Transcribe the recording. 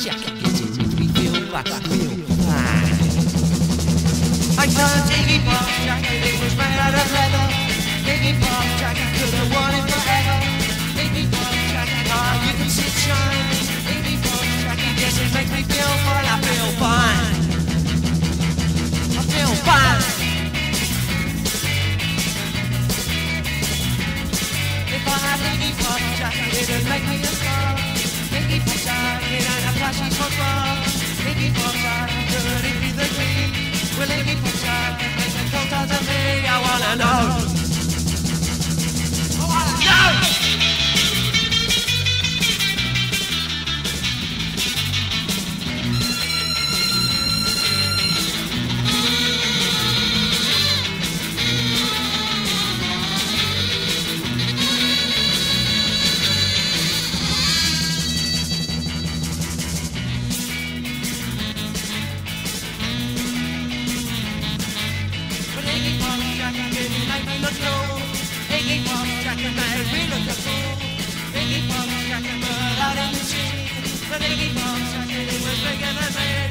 jacket feel I feel fine. I jacket, it made out of leather. Jacket could have worn it forever. Jacket, ah, you can see shine. Jacket, it makes me feel. I feel fine. I feel fine. If I had jacket, it'd make me a star. I wanna know. Me look cool. Iggy Pop jacket made me look a fool. Iggy Pop I Pop jacket it was bigger than me.